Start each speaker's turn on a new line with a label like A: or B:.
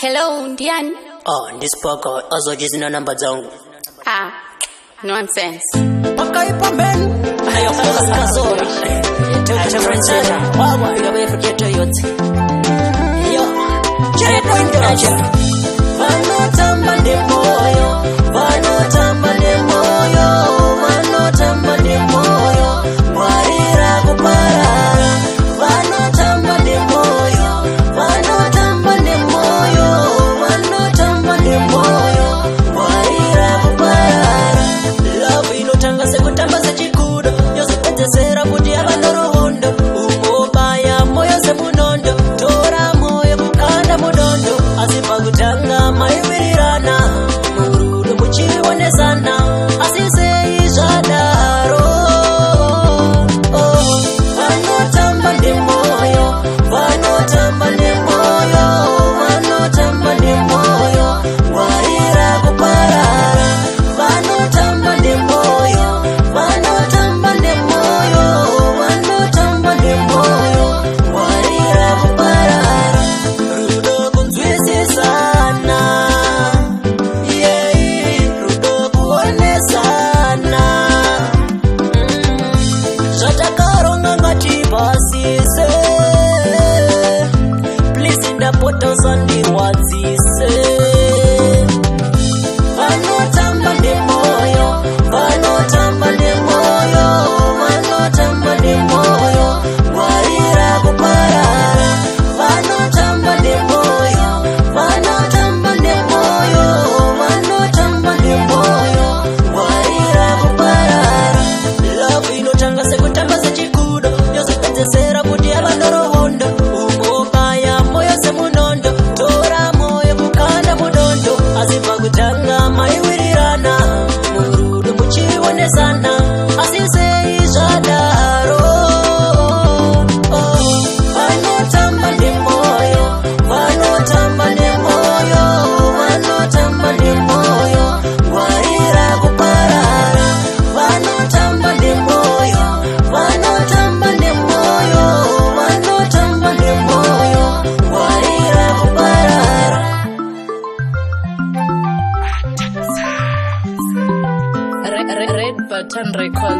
A: Hello, Ndian.
B: Oh, ndisipoko ozoje zinonamba zangu.
A: Ah, nonsense.
B: Pakaipambeni. Hayo kazoni. Tokata Francesca. Wawa, ngabe your yote. Yo. Check point. sun is